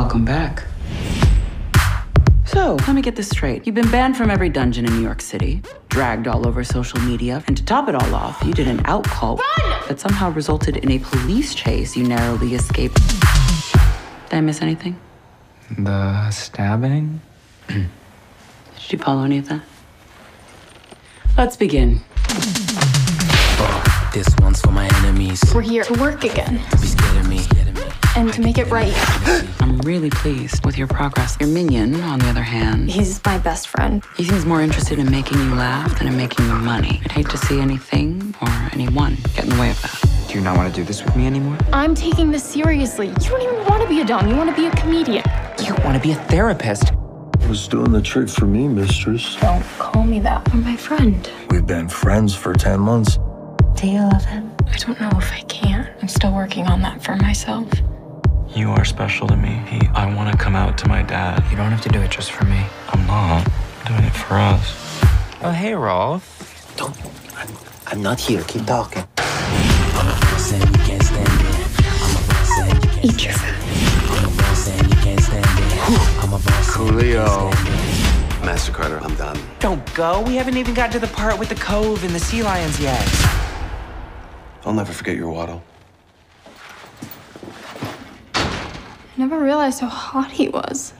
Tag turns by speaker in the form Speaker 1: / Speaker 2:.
Speaker 1: Welcome back. So, let me get this straight. You've been banned from every dungeon in New York City, dragged all over social media, and to top it all off, you did an out call that somehow resulted in a police chase you narrowly escaped. Did I miss anything?
Speaker 2: The stabbing?
Speaker 1: Did you follow any of that? Let's begin.
Speaker 3: This one's for my enemies.
Speaker 4: We're here to work again
Speaker 3: Be scared of me.
Speaker 4: And to make it right.
Speaker 1: I'm really pleased with your progress. Your minion, on the other hand,
Speaker 4: He's my best friend.
Speaker 1: he seems more interested in making you laugh than in making you money. I'd hate to see anything or anyone get in the way of that.
Speaker 2: Do you not want to do this with me anymore?
Speaker 4: I'm taking this seriously. You don't even want to be a Dom. You want to be a comedian.
Speaker 2: You want to be a therapist?
Speaker 5: was doing the trick for me, mistress.
Speaker 4: Don't call me that. I'm my friend.
Speaker 5: We've been friends for 10 months.
Speaker 4: Do you love him? I don't know if I can. I'm still working on that for myself.
Speaker 6: You are special to me. He, I want to come out to my dad.
Speaker 2: You don't have to do it just for me.
Speaker 6: I'm not. I'm doing it for us.
Speaker 2: Oh, hey, Rolf.
Speaker 7: Don't. I'm, I'm not here. Keep talking.
Speaker 3: I'm a boss and you can't stand it. I'm a boss and you can't
Speaker 4: Eat your
Speaker 3: stand it. I'm a boss and you can't stand it. I'm a boss and you can't stand it.
Speaker 7: Master Carter, I'm done.
Speaker 8: Don't go. We haven't even gotten to the part with the cove and the sea lions yet.
Speaker 7: I'll never forget your waddle.
Speaker 4: I never realized how hot he was.